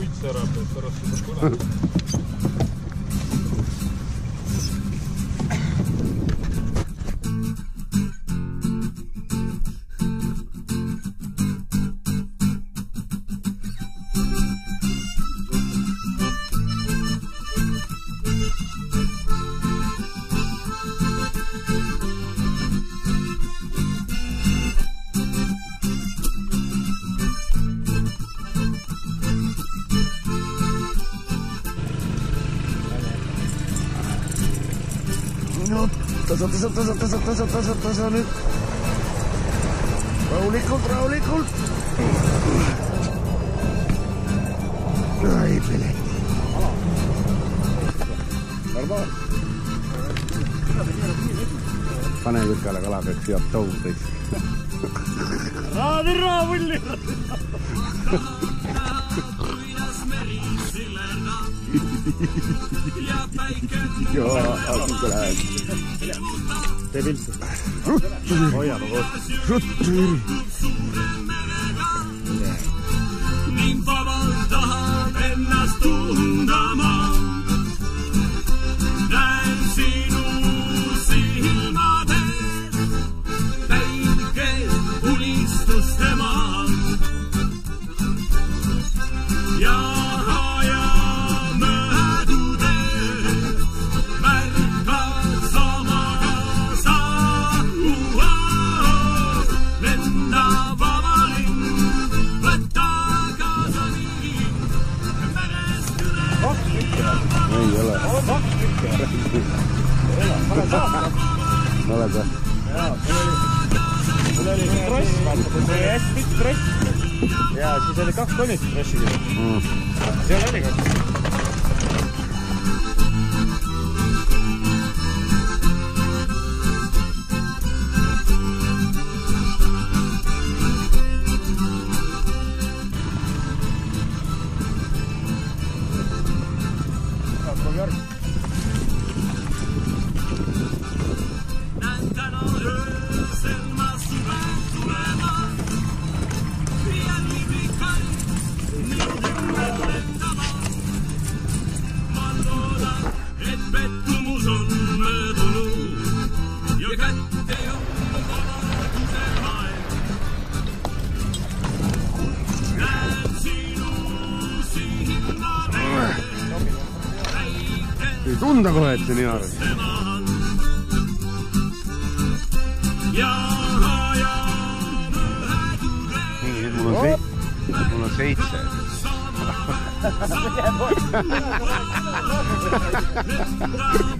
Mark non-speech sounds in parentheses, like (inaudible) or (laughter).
вийти, рапи, зараз шкода. No tasa, tasa, tasa, tasa, tasa, tasa, tasa nüüd. rahulikult, rahulikult. ai, Pele. pane Jükale kalapeks ja tõuseks. raadi raamulli. (laughs) Yo, Det vil så. Oi, ja, det var godt. Oled või? mul oli see kross, vaata, see oli hästi pikk kross. ja siis oli kaks kolmikut krossi külge. seal oli kaks. näen ei tunda kohe, et see nii arv. ja, ja nii, nüüd mul on see, mul on seitse. vaba linn